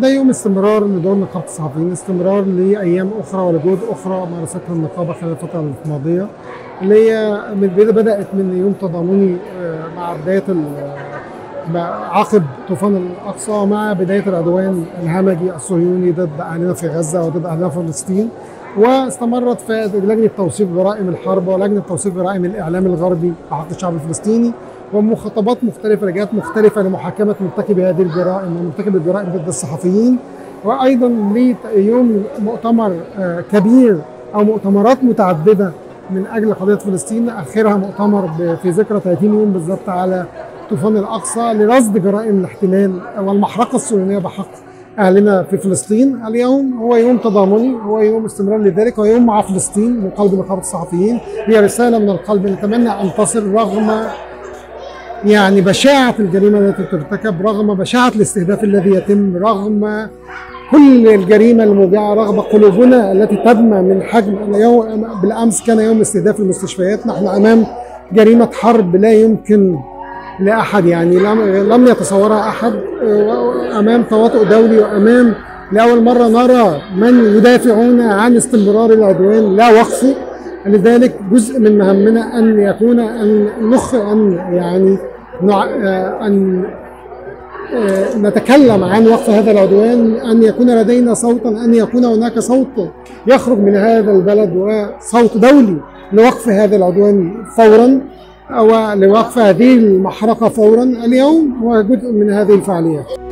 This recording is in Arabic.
ده يوم استمرار لدور نقابة الصحفيين استمرار لأيام أخرى ولجهود أخرى مارستها النقابة خلال الفترة الماضية. اللي هي بدأت من يوم تضامني آه، مع بداية مع عقب طوفان الأقصى ومع بداية العدوان الهمجي الصهيوني ضد أهلنا في غزة وضد أهلنا في فلسطين. واستمرت في لجنة توثيق جرائم الحرب ولجنة توثيق جرائم الإعلام الغربي بحق الشعب الفلسطيني. ومخاطبات مختلفة لجهات مختلفة لمحاكمة مرتكبي هذه الجرائم ومرتكبي الجرائم ضد الصحفيين. وأيضا ليوم مؤتمر آه، كبير أو مؤتمرات متعددة من أجل قضية فلسطين. آخرها مؤتمر في ذكرى 30 يوم بالضبط على طوفان الأقصى لرصد جرائم الاحتلال والمحرقة الصهيونيه بحق أهلنا في فلسطين. اليوم هو يوم تضامني هو يوم استمرار لذلك هو يوم مع فلسطين من قلب نقابه الصحفيين. هي رسالة من القلب نتمنى أن تصل رغم يعني بشاعة الجريمة التي ترتكب رغم بشاعة الاستهداف الذي يتم رغم كل الجريمة الموجعة رغم قلوبنا التي تدمى من حجم اليوم بالأمس كان يوم استهداف المستشفيات نحن أمام جريمة حرب لا يمكن لأحد يعني لم, يتصورها أحد أمام تواطؤ دولي وأمام لأول مرة نرى من يدافعون عن استمرار العدوان لا وقفه لذلك جزء من مهمنا أن يكون أن نخ أن يعني نع... آه، أن آه، نتكلم عن وقف هذا العدوان أن يكون لدينا صوتا أن يكون هناك صوت يخرج من هذا البلد وصوت دولي لوقف هذا العدوان فورا أو لوقف هذه المحرقة فورا اليوم هو جزء من هذه الفعاليات.